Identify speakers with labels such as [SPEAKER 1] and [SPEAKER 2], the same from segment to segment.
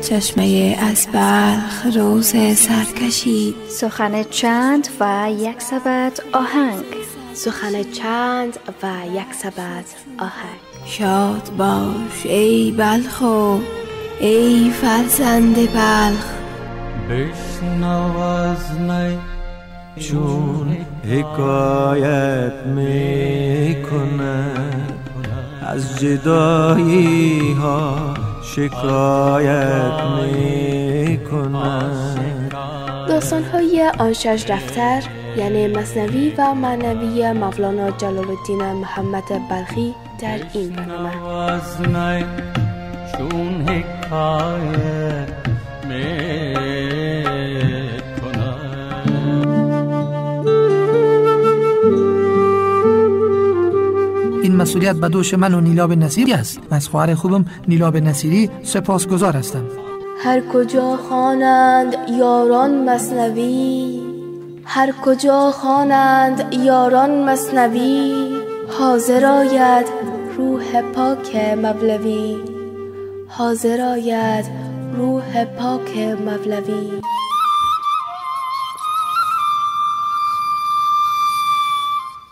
[SPEAKER 1] چشمه از بلخ روز سر کشید
[SPEAKER 2] سخن چند و یک سبد آهنگ.
[SPEAKER 3] سخن چند و یک سبد آهنگ.
[SPEAKER 1] شاد باش ای بلخو ای فرزند بلخ.
[SPEAKER 4] بشنو از نی چون حکایت می‌کنه از جدایی ها شکایت می‌کنه
[SPEAKER 3] داستان های آن شش دفتر یعنی مصنوی و معنوی مولانا جلال الدین محمد بلخی در این برنامه.
[SPEAKER 5] مسئولیت به دوش من و نیلاب نصیری است. از خواهر خوبم نیلاب نصیری سپاسگزار هستم.
[SPEAKER 3] هر کجا خوانند یاران مصنوی هر کجا خوانند یاران مصنوی حاضر آید روح پاک مولوی. حاضر آید روح پاک مولوی.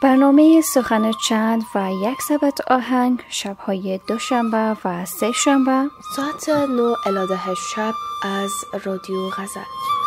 [SPEAKER 2] برنامه سخن چند و یک سبت آهنگ شبهای دوشنبه و سه شنبه
[SPEAKER 3] ساعت 9 الی ده شب از رادیو غزل.